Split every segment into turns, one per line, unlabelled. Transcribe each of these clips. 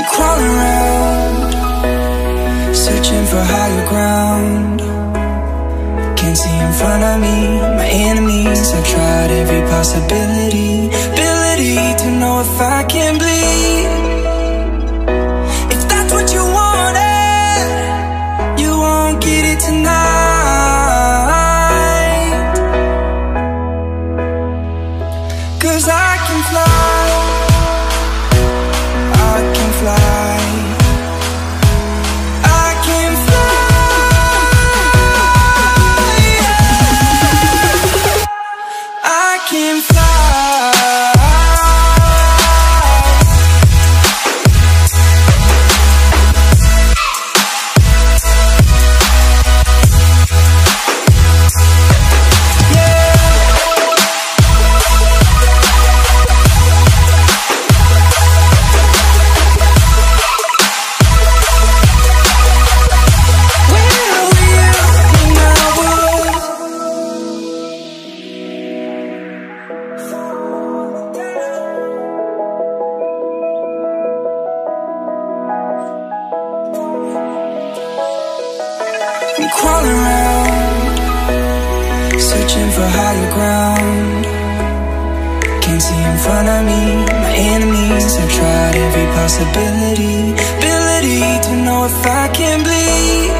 we crawl around Searching for
higher ground. Can't see in front of me, my enemies I tried every possibility. every possibility, ability to know if I can bleed.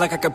like I could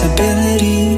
every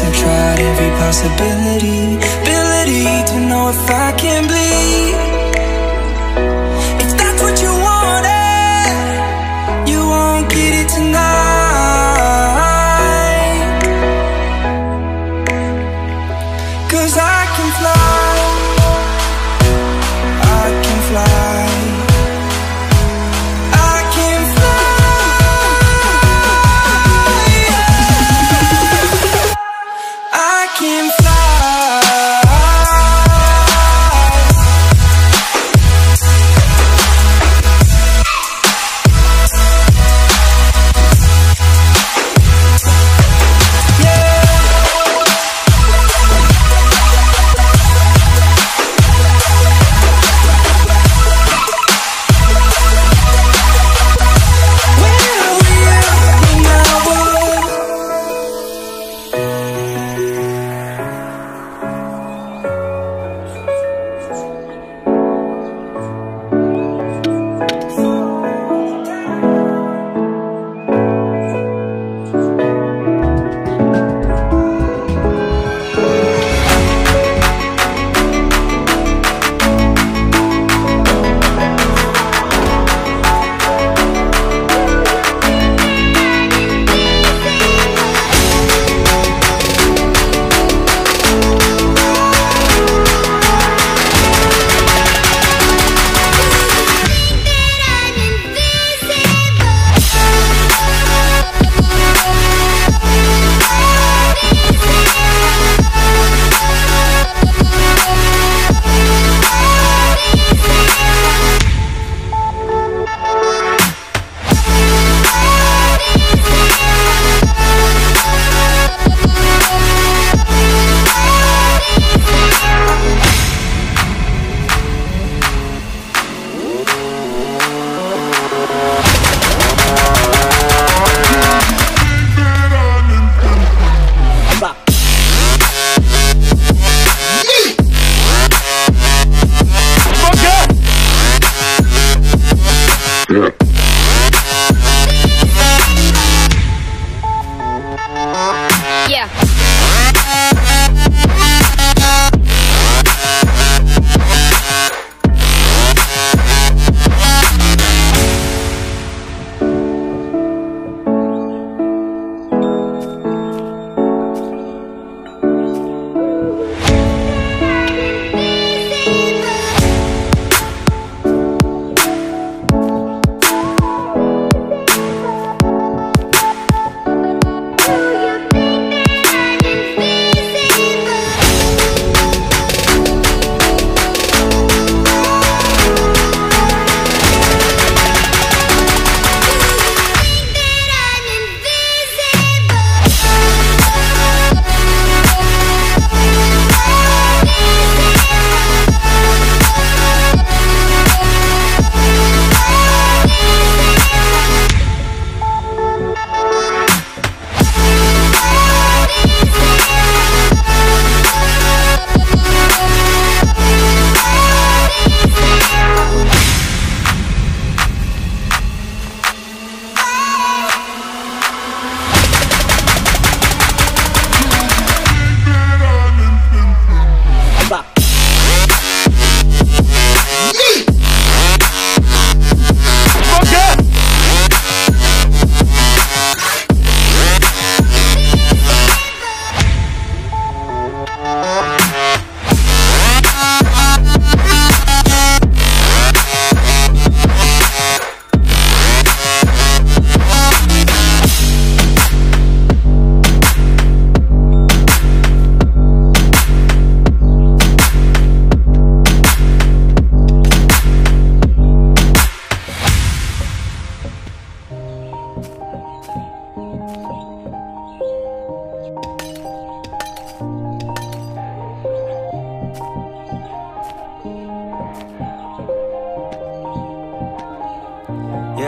I've tried every possibility, ability to know if I can bleed.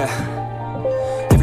Yeah.